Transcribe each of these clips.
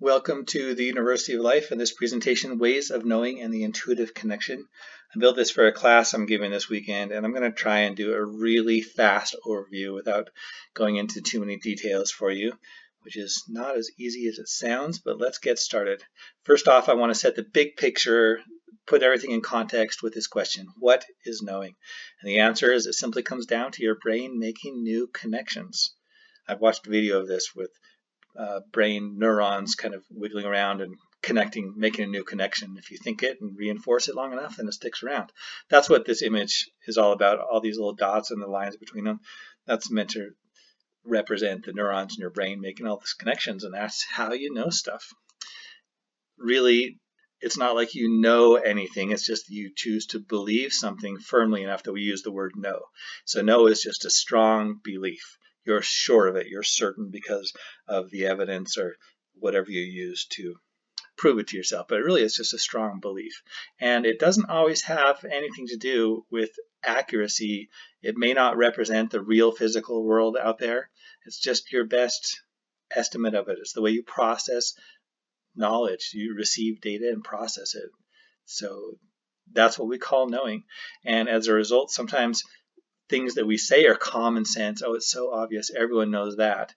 Welcome to the University of Life and this presentation, Ways of Knowing and the Intuitive Connection. I built this for a class I'm giving this weekend and I'm going to try and do a really fast overview without going into too many details for you, which is not as easy as it sounds, but let's get started. First off, I want to set the big picture, put everything in context with this question, what is knowing? And the answer is it simply comes down to your brain making new connections. I've watched a video of this with uh, brain neurons kind of wiggling around and connecting, making a new connection. If you think it and reinforce it long enough, then it sticks around. That's what this image is all about. All these little dots and the lines between them. That's meant to represent the neurons in your brain making all these connections, and that's how you know stuff. Really, it's not like you know anything. It's just you choose to believe something firmly enough that we use the word know. So know is just a strong belief you're sure of it. You're certain because of the evidence or whatever you use to prove it to yourself. But really, it's just a strong belief. And it doesn't always have anything to do with accuracy. It may not represent the real physical world out there. It's just your best estimate of it. It's the way you process knowledge. You receive data and process it. So that's what we call knowing. And as a result, sometimes things that we say are common sense. Oh, it's so obvious. Everyone knows that.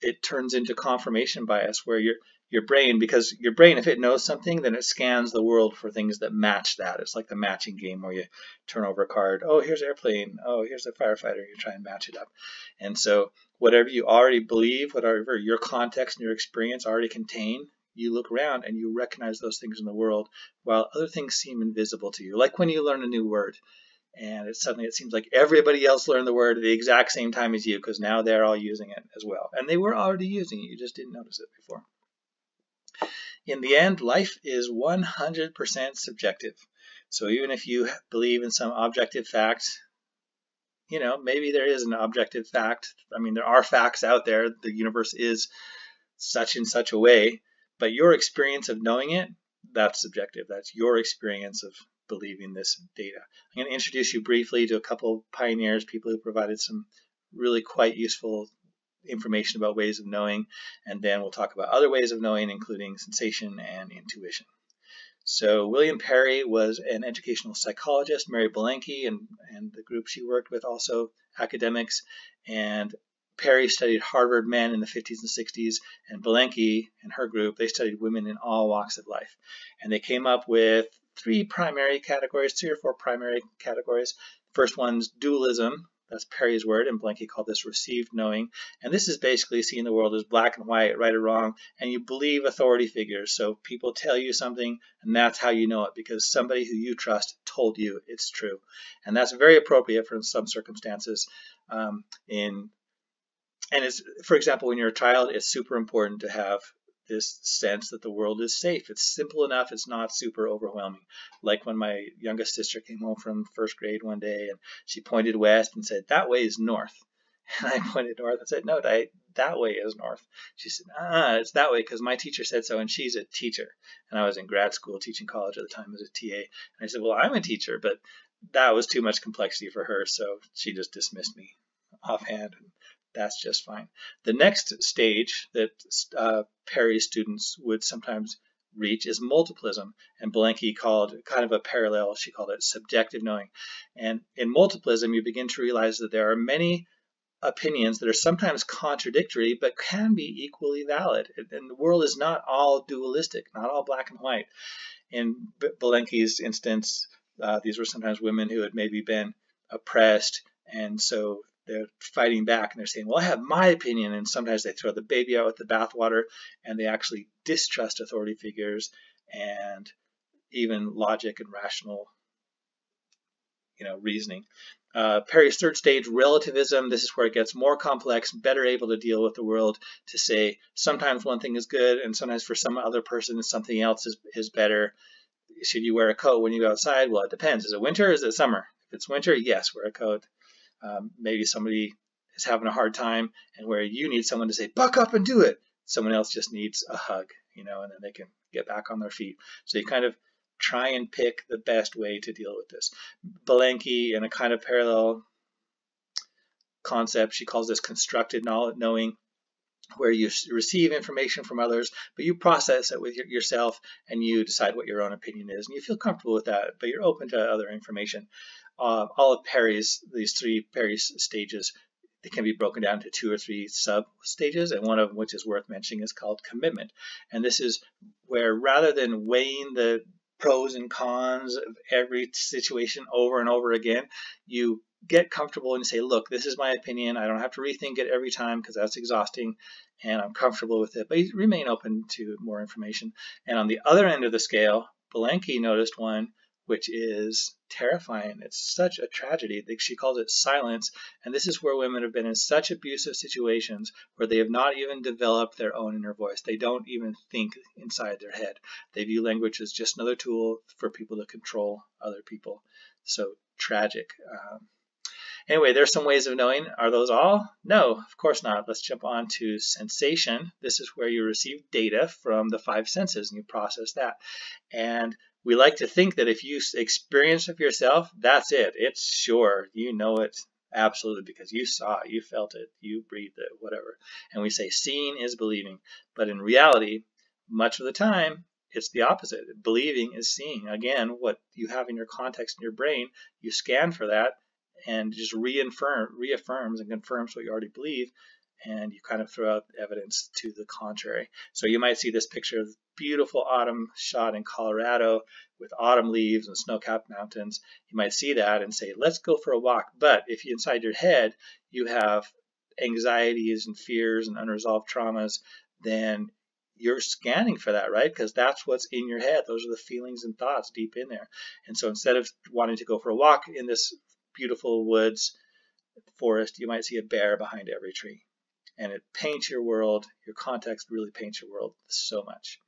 It turns into confirmation bias where your your brain, because your brain, if it knows something, then it scans the world for things that match that. It's like the matching game where you turn over a card. Oh, here's airplane. Oh, here's a firefighter. You try and match it up. And so whatever you already believe, whatever your context and your experience already contain, you look around and you recognize those things in the world while other things seem invisible to you. Like when you learn a new word and it suddenly it seems like everybody else learned the word at the exact same time as you because now they're all using it as well. And they were already using it you just didn't notice it before. In the end life is 100% subjective. So even if you believe in some objective fact you know maybe there is an objective fact. I mean there are facts out there. The universe is such and such a way. But your experience of knowing it that's subjective. That's your experience of believing this data. I'm going to introduce you briefly to a couple pioneers, people who provided some really quite useful information about ways of knowing, and then we'll talk about other ways of knowing, including sensation and intuition. So William Perry was an educational psychologist, Mary Belenky and, and the group she worked with also academics, and Perry studied Harvard men in the 50s and 60s, and Belenky and her group, they studied women in all walks of life. And they came up with three primary categories, three or four primary categories. First one's dualism. That's Perry's word, and Belenky called this received knowing. And this is basically seeing the world as black and white, right or wrong, and you believe authority figures. So people tell you something, and that's how you know it, because somebody who you trust told you it's true. And that's very appropriate for some circumstances. Um, in and it's, for example, when you're a child, it's super important to have this sense that the world is safe. It's simple enough, it's not super overwhelming. Like when my youngest sister came home from first grade one day and she pointed west and said, That way is north. And I pointed north and said, No, that, way is north. She said, Ah, it's that way because my teacher said so, and she's a teacher. And I was in grad school teaching college at the time as a TA. And I said, Well, I'm a teacher, but that was too much complexity for her, so she just dismissed me offhand. And that's just fine. The next stage that uh, Perry students would sometimes reach is multiplism, and Belenky called kind of a parallel, she called it subjective knowing. And in multiplism, you begin to realize that there are many opinions that are sometimes contradictory but can be equally valid. And the world is not all dualistic, not all black and white. In Belenky's instance, uh, these were sometimes women who had maybe been oppressed, and so they're fighting back and they're saying, well, I have my opinion. And sometimes they throw the baby out with the bathwater and they actually distrust authority figures and even logic and rational you know, reasoning. Uh, Perry's third stage, relativism. This is where it gets more complex, better able to deal with the world to say sometimes one thing is good and sometimes for some other person something else is, is better. Should you wear a coat when you go outside? Well, it depends. Is it winter is it summer? If it's winter, yes, wear a coat um, maybe somebody is having a hard time and where you need someone to say buck up and do it. Someone else just needs a hug you know and then they can get back on their feet. So you kind of try and pick the best way to deal with this. Belenky in a kind of parallel concept she calls this constructed knowing where you receive information from others, but you process it with yourself and you decide what your own opinion is, and you feel comfortable with that, but you're open to other information. Uh, all of Perry's, these three Perry's stages, they can be broken down to two or three sub stages, and one of which is worth mentioning, is called commitment. And this is where rather than weighing the pros and cons of every situation over and over again, you get comfortable and say, look, this is my opinion. I don't have to rethink it every time because that's exhausting and I'm comfortable with it. But you remain open to more information. And on the other end of the scale, Belenky noticed one which is terrifying. It's such a tragedy. She calls it silence. And this is where women have been in such abusive situations where they have not even developed their own inner voice. They don't even think inside their head. They view language as just another tool for people to control other people. So tragic. Um, Anyway, there's some ways of knowing. Are those all? No, of course not. Let's jump on to sensation. This is where you receive data from the five senses and you process that. And we like to think that if you experience it yourself, that's it. It's sure. You know it absolutely because you saw it, you felt it, you breathed it, whatever. And we say seeing is believing. But in reality, much of the time, it's the opposite. Believing is seeing. Again, what you have in your context in your brain, you scan for that and just reaffirm, reaffirms and confirms what you already believe, and you kind of throw out evidence to the contrary. So you might see this picture of beautiful autumn shot in Colorado with autumn leaves and snow-capped mountains. You might see that and say, let's go for a walk. But if you inside your head you have anxieties and fears and unresolved traumas, then you're scanning for that, right? Because that's what's in your head. Those are the feelings and thoughts deep in there. And so instead of wanting to go for a walk in this beautiful woods, forest, you might see a bear behind every tree. And it paints your world, your context really paints your world so much.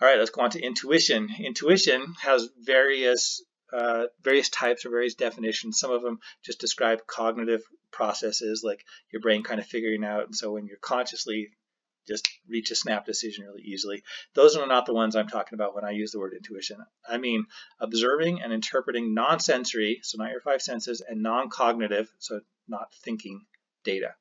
All right, let's go on to intuition. Intuition has various uh, various types or various definitions. Some of them just describe cognitive processes, like your brain kind of figuring out. And so when you're consciously just reach a snap decision really easily. Those are not the ones I'm talking about when I use the word intuition. I mean observing and interpreting non-sensory, so not your five senses, and non-cognitive, so not thinking data.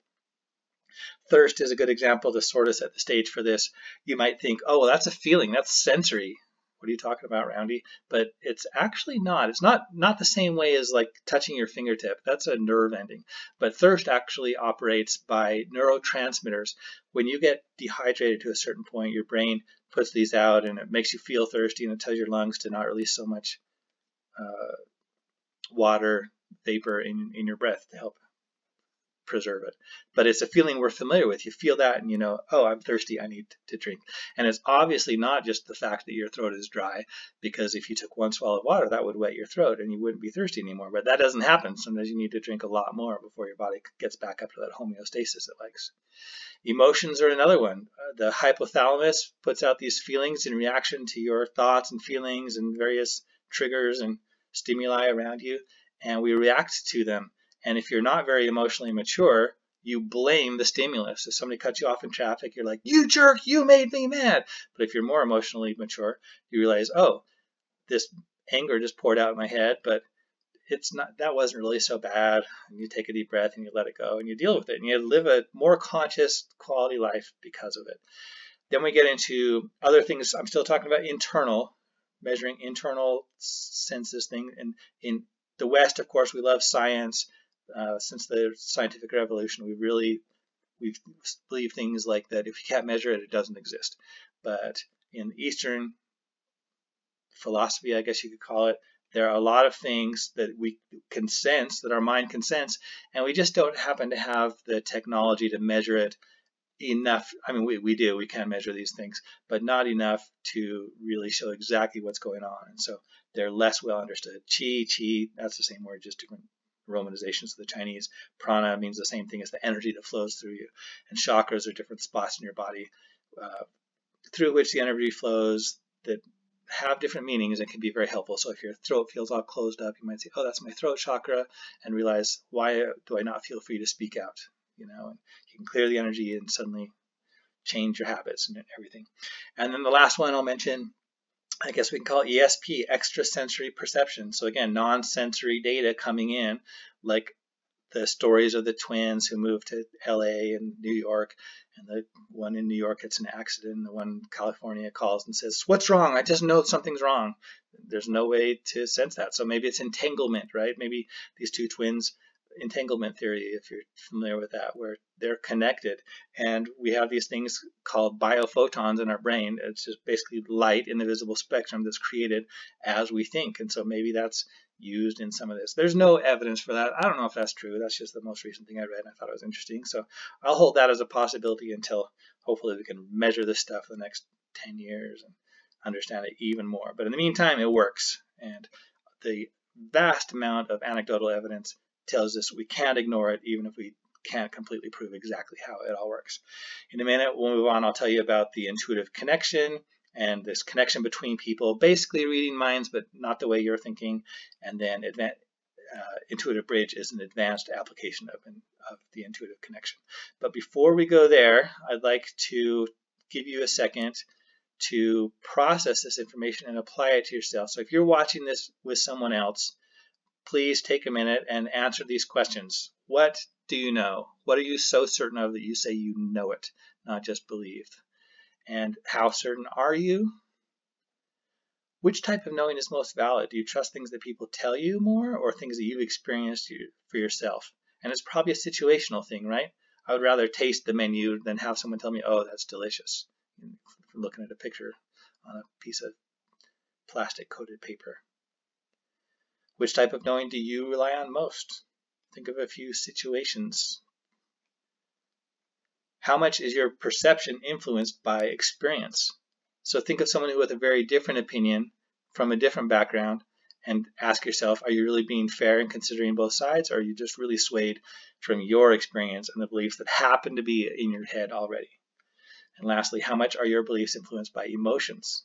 Thirst is a good example to sort of set the stage for this. You might think, oh, well, that's a feeling, that's sensory what are you talking about, Roundy? But it's actually not. It's not not the same way as like touching your fingertip. That's a nerve ending. But thirst actually operates by neurotransmitters. When you get dehydrated to a certain point, your brain puts these out and it makes you feel thirsty and it tells your lungs to not release so much uh, water vapor in, in your breath to help preserve it. But it's a feeling we're familiar with. You feel that and you know, oh, I'm thirsty, I need to drink. And it's obviously not just the fact that your throat is dry, because if you took one swallow of water, that would wet your throat and you wouldn't be thirsty anymore. But that doesn't happen. Sometimes you need to drink a lot more before your body gets back up to that homeostasis it likes. Emotions are another one. Uh, the hypothalamus puts out these feelings in reaction to your thoughts and feelings and various triggers and stimuli around you, and we react to them. And if you're not very emotionally mature, you blame the stimulus. If somebody cuts you off in traffic, you're like, you jerk, you made me mad. But if you're more emotionally mature, you realize, oh, this anger just poured out in my head, but it's not that wasn't really so bad. And you take a deep breath and you let it go and you deal with it and you live a more conscious quality life because of it. Then we get into other things. I'm still talking about internal, measuring internal senses thing. And in the West, of course, we love science uh, since the scientific revolution, we really we believe things like that if you can't measure it, it doesn't exist. But in Eastern philosophy, I guess you could call it, there are a lot of things that we can sense, that our mind can sense, and we just don't happen to have the technology to measure it enough. I mean, we, we do, we can measure these things, but not enough to really show exactly what's going on. And so they're less well understood. Chi, qi, that's the same word, just different romanizations of the Chinese. Prana means the same thing as the energy that flows through you. And chakras are different spots in your body uh, through which the energy flows that have different meanings and can be very helpful. So if your throat feels all closed up, you might say, oh, that's my throat chakra, and realize, why do I not feel free to speak out? You know, and you can clear the energy and suddenly change your habits and everything. And then the last one I'll mention I guess we can call it ESP, extrasensory perception. So again, non-sensory data coming in, like the stories of the twins who moved to LA and New York, and the one in New York gets an accident, and the one in California calls and says, What's wrong? I just know something's wrong. There's no way to sense that. So maybe it's entanglement, right? Maybe these two twins entanglement theory, if you're familiar with that, where they're connected. And we have these things called biophotons in our brain. It's just basically light in the visible spectrum that's created as we think. And so maybe that's used in some of this. There's no evidence for that. I don't know if that's true. That's just the most recent thing I read and I thought it was interesting. So I'll hold that as a possibility until hopefully we can measure this stuff the next 10 years and understand it even more. But in the meantime, it works. And the vast amount of anecdotal evidence tells us we can't ignore it even if we can't completely prove exactly how it all works. In a minute, we'll move on. I'll tell you about the intuitive connection and this connection between people, basically reading minds, but not the way you're thinking. And then uh, Intuitive Bridge is an advanced application of, of the intuitive connection. But before we go there, I'd like to give you a second to process this information and apply it to yourself. So if you're watching this with someone else, please take a minute and answer these questions. What do you know? What are you so certain of that you say you know it, not just believe? And how certain are you? Which type of knowing is most valid? Do you trust things that people tell you more or things that you've experienced for yourself? And it's probably a situational thing, right? I would rather taste the menu than have someone tell me, oh, that's delicious, looking at a picture on a piece of plastic coated paper. Which type of knowing do you rely on most? Think of a few situations. How much is your perception influenced by experience? So think of someone who with a very different opinion from a different background and ask yourself, are you really being fair and considering both sides, or are you just really swayed from your experience and the beliefs that happen to be in your head already? And lastly, how much are your beliefs influenced by emotions?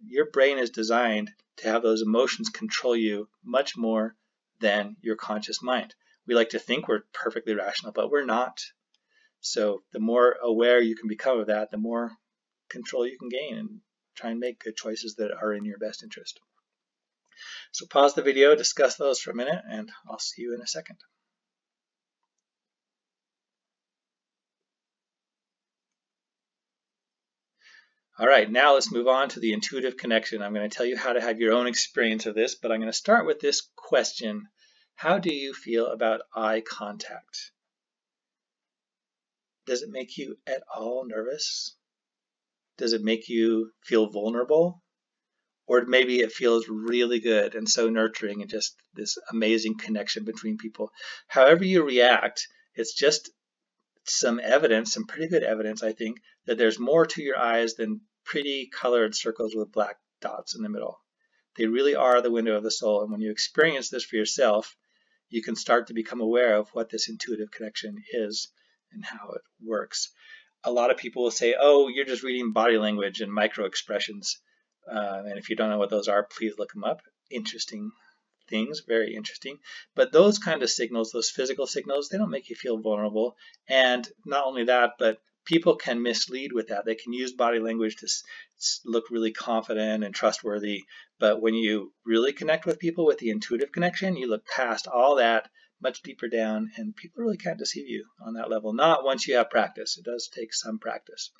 Your brain is designed to have those emotions control you much more than your conscious mind. We like to think we're perfectly rational, but we're not. So the more aware you can become of that, the more control you can gain and try and make good choices that are in your best interest. So pause the video, discuss those for a minute, and I'll see you in a second. All right, now let's move on to the intuitive connection. I'm going to tell you how to have your own experience of this, but I'm going to start with this question. How do you feel about eye contact? Does it make you at all nervous? Does it make you feel vulnerable? Or maybe it feels really good and so nurturing and just this amazing connection between people. However you react, it's just some evidence, some pretty good evidence, I think, that there's more to your eyes than pretty colored circles with black dots in the middle. They really are the window of the soul. And when you experience this for yourself, you can start to become aware of what this intuitive connection is and how it works. A lot of people will say, oh, you're just reading body language and micro expressions. Uh, and if you don't know what those are, please look them up. Interesting things, very interesting. But those kind of signals, those physical signals, they don't make you feel vulnerable. And not only that, but people can mislead with that. They can use body language to look really confident and trustworthy. But when you really connect with people with the intuitive connection, you look past all that much deeper down, and people really can't deceive you on that level. Not once you have practice. It does take some practice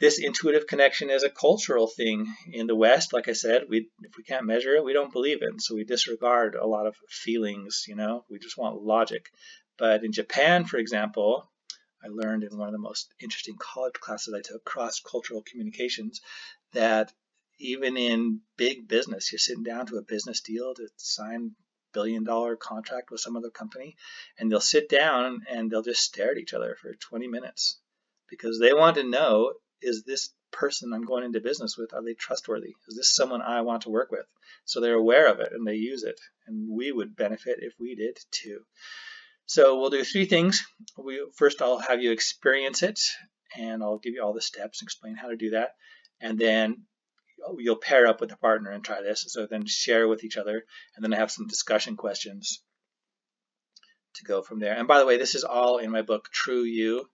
this intuitive connection is a cultural thing in the West. Like I said, we if we can't measure it, we don't believe it, so we disregard a lot of feelings. You know, we just want logic. But in Japan, for example, I learned in one of the most interesting college classes I took, cross-cultural communications, that even in big business, you're sitting down to a business deal to sign billion dollar contract with some other company and they'll sit down and they'll just stare at each other for 20 minutes because they want to know is this person I'm going into business with, are they trustworthy? Is this someone I want to work with? So they're aware of it and they use it. And we would benefit if we did too. So we'll do three things. We, first, I'll have you experience it and I'll give you all the steps and explain how to do that. And then you'll pair up with a partner and try this. So then share with each other and then I have some discussion questions to go from there. And by the way, this is all in my book, True You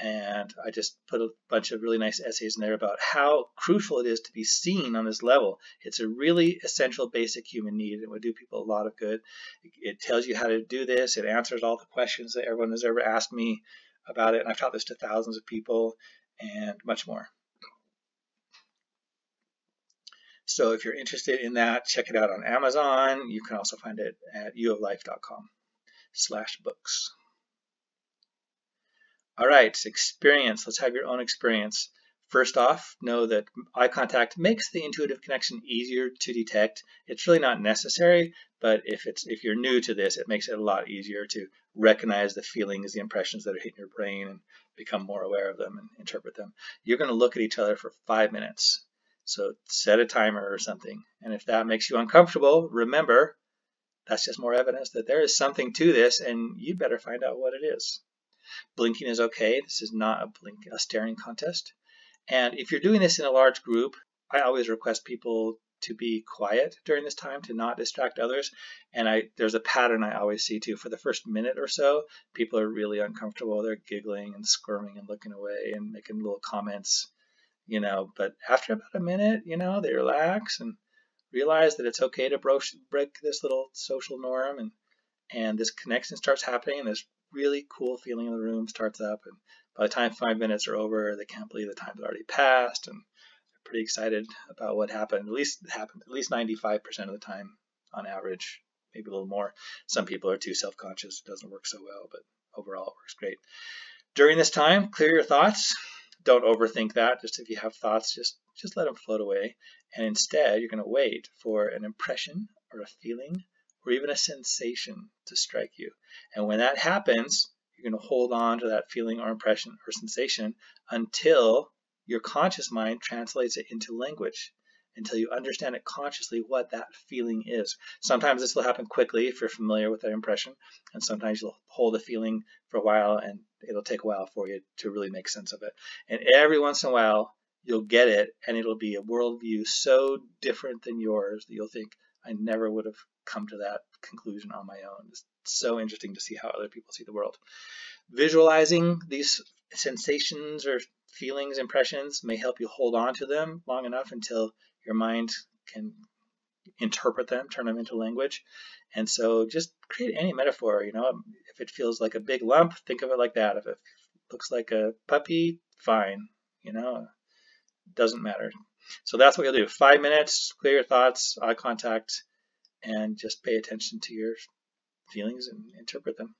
and I just put a bunch of really nice essays in there about how crucial it is to be seen on this level. It's a really essential basic human need and would do people a lot of good. It tells you how to do this. It answers all the questions that everyone has ever asked me about it. And I've taught this to thousands of people and much more. So if you're interested in that, check it out on Amazon. You can also find it at uoflife.com slash books. All right, experience. Let's have your own experience. First off, know that eye contact makes the intuitive connection easier to detect. It's really not necessary, but if it's if you're new to this, it makes it a lot easier to recognize the feelings, the impressions that are hitting your brain and become more aware of them and interpret them. You're going to look at each other for five minutes. So set a timer or something. And if that makes you uncomfortable, remember that's just more evidence that there is something to this and you'd better find out what it is. Blinking is okay. This is not a blink, a staring contest. And if you're doing this in a large group, I always request people to be quiet during this time to not distract others. And I there's a pattern I always see too. For the first minute or so, people are really uncomfortable. They're giggling and squirming and looking away and making little comments, you know. But after about a minute, you know, they relax and realize that it's okay to break this little social norm and and this connection starts happening and this really cool feeling in the room starts up and by the time five minutes are over they can't believe the time's already passed and they're pretty excited about what happened. At least happened at least 95% of the time on average maybe a little more. Some people are too self-conscious it doesn't work so well but overall it works great. During this time clear your thoughts. Don't overthink that. Just if you have thoughts just just let them float away. And instead you're going to wait for an impression or a feeling or even a sensation to strike you. And when that happens, you're going to hold on to that feeling or impression or sensation until your conscious mind translates it into language, until you understand it consciously what that feeling is. Sometimes this will happen quickly if you're familiar with that impression, and sometimes you'll hold a feeling for a while and it'll take a while for you to really make sense of it. And every once in a while, you'll get it, and it'll be a worldview so different than yours that you'll think, I never would have come to that conclusion on my own. It's so interesting to see how other people see the world. Visualizing these sensations or feelings, impressions may help you hold on to them long enough until your mind can interpret them, turn them into language. And so just create any metaphor, you know, if it feels like a big lump, think of it like that. If it looks like a puppy, fine, you know, doesn't matter. So that's what you'll do. Five minutes, clear your thoughts, eye contact, and just pay attention to your feelings and interpret them.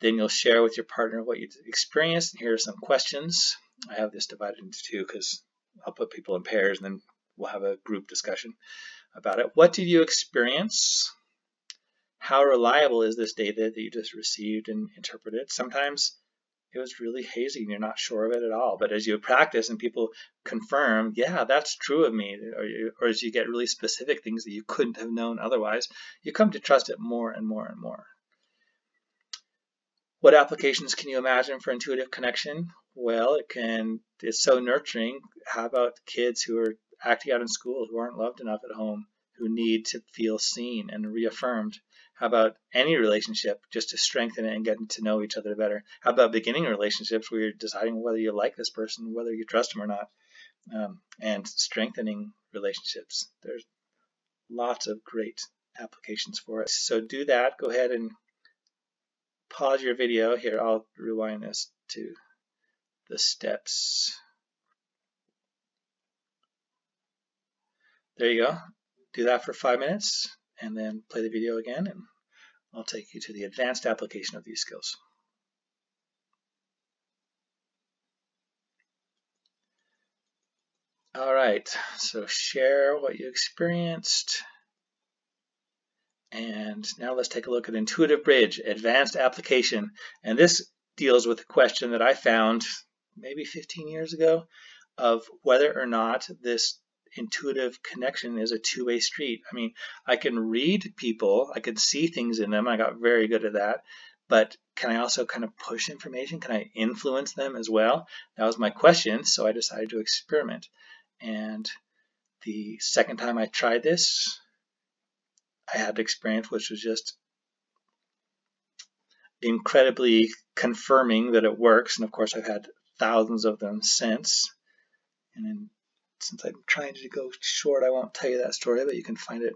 Then you'll share with your partner what you experienced. And here are some questions. I have this divided into two because I'll put people in pairs and then we'll have a group discussion about it. What did you experience? How reliable is this data that you just received and interpreted? Sometimes it was really hazy and you're not sure of it at all. But as you practice and people confirm, yeah, that's true of me, or, you, or as you get really specific things that you couldn't have known otherwise, you come to trust it more and more and more. What applications can you imagine for intuitive connection? Well, it can, it's so nurturing. How about kids who are acting out in school who aren't loved enough at home, who need to feel seen and reaffirmed? How about any relationship just to strengthen it and getting to know each other better? How about beginning relationships where you're deciding whether you like this person, whether you trust them or not, um, and strengthening relationships? There's lots of great applications for it. So do that. Go ahead and pause your video. Here, I'll rewind this to the steps. There you go. Do that for five minutes and then play the video again and I'll take you to the advanced application of these skills. All right, so share what you experienced. And now let's take a look at Intuitive Bridge, Advanced Application. And this deals with a question that I found maybe 15 years ago of whether or not this intuitive connection is a two-way street. I mean, I can read people, I can see things in them. I got very good at that. But can I also kind of push information? Can I influence them as well? That was my question, so I decided to experiment. And the second time I tried this, I had an experience which was just incredibly confirming that it works. And of course, I've had thousands of them since. And since I'm trying to go short, I won't tell you that story, but you can find it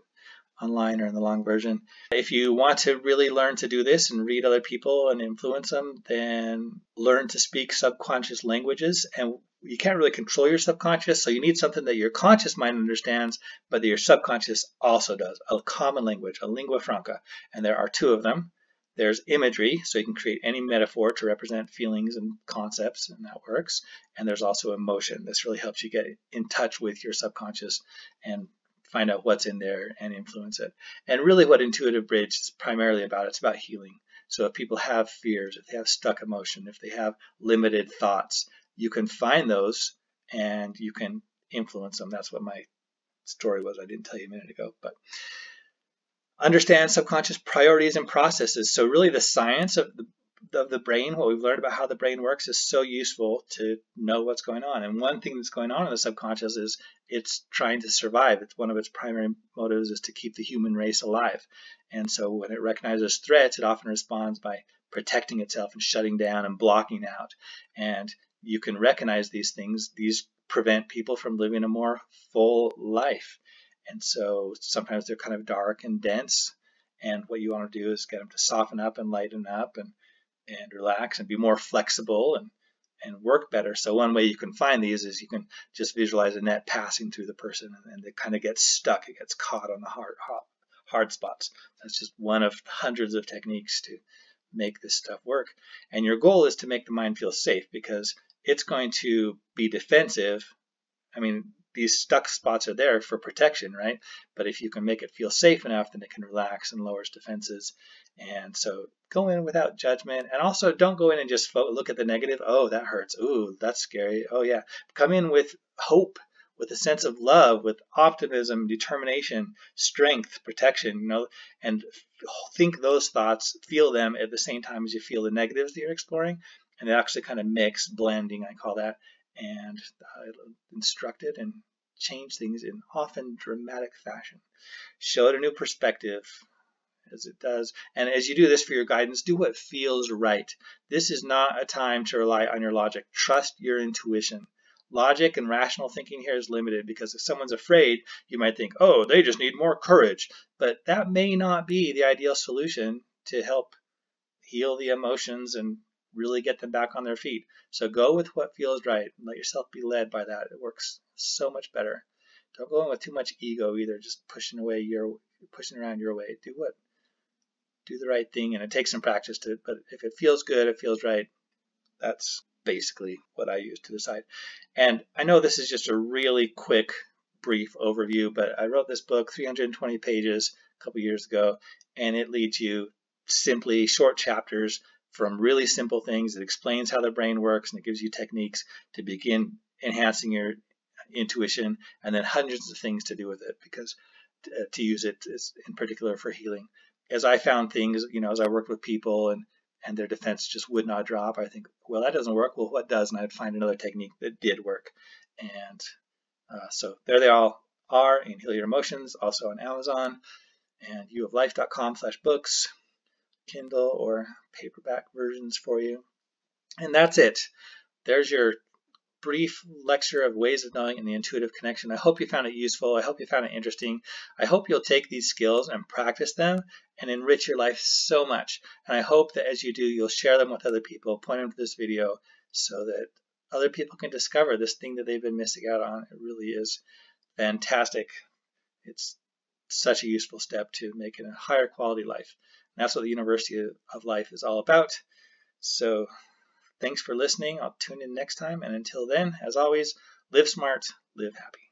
online or in the long version. If you want to really learn to do this and read other people and influence them, then learn to speak subconscious languages. And you can't really control your subconscious, so you need something that your conscious mind understands, but that your subconscious also does a common language, a lingua franca. And there are two of them. There's imagery, so you can create any metaphor to represent feelings and concepts, and that works. And there's also emotion. This really helps you get in touch with your subconscious and find out what's in there and influence it. And really what Intuitive Bridge is primarily about, it's about healing. So if people have fears, if they have stuck emotion, if they have limited thoughts, you can find those and you can influence them. That's what my story was. I didn't tell you a minute ago, but understand subconscious priorities and processes. So really the science of the of the brain, what we've learned about how the brain works is so useful to know what's going on. And one thing that's going on in the subconscious is it's trying to survive. It's one of its primary motives is to keep the human race alive. And so when it recognizes threats, it often responds by protecting itself and shutting down and blocking out. And you can recognize these things. These prevent people from living a more full life. And so sometimes they're kind of dark and dense. And what you want to do is get them to soften up and lighten up and and relax and be more flexible and and work better. So one way you can find these is you can just visualize a net passing through the person and, it kind of gets stuck. It gets caught on the hard, hard, hard spots. That's just one of hundreds of techniques to make this stuff work. And your goal is to make the mind feel safe because it's going to be defensive. I mean, these stuck spots are there for protection, right? But if you can make it feel safe enough, then it can relax and lowers defenses. And so go in without judgment. And also don't go in and just look at the negative. Oh, that hurts. Ooh, that's scary. Oh, yeah. Come in with hope, with a sense of love, with optimism, determination, strength, protection, you know, and think those thoughts, feel them at the same time as you feel the negatives that you're exploring. And they actually kind of mix, blending, I call that, and uh, instruct it and change things in often dramatic fashion. Show it a new perspective, as it does. And as you do this for your guidance, do what feels right. This is not a time to rely on your logic. Trust your intuition. Logic and rational thinking here is limited because if someone's afraid, you might think, oh, they just need more courage. But that may not be the ideal solution to help heal the emotions and really get them back on their feet. So go with what feels right and let yourself be led by that. It works so much better. Don't go in with too much ego either, just pushing away your pushing around your way. Do what do the right thing, and it takes some practice to. But if it feels good, it feels right. That's basically what I use to decide. And I know this is just a really quick, brief overview, but I wrote this book, 320 pages, a couple years ago, and it leads you simply short chapters from really simple things. It explains how the brain works and it gives you techniques to begin enhancing your intuition, and then hundreds of things to do with it because uh, to use it is in particular for healing as I found things, you know, as I worked with people and and their defense just would not drop, I think, well, that doesn't work. Well, what does? And I'd find another technique that did work. And uh, so there they all are in Heal Your Emotions, also on Amazon and uoflife.com slash books, Kindle or paperback versions for you. And that's it. There's your brief lecture of ways of knowing and the intuitive connection. I hope you found it useful. I hope you found it interesting. I hope you'll take these skills and practice them and enrich your life so much. And I hope that as you do, you'll share them with other people, point them to this video so that other people can discover this thing that they've been missing out on. It really is fantastic. It's such a useful step to making a higher quality life. That's what the University of Life is all about. So Thanks for listening. I'll tune in next time. And until then, as always, live smart, live happy.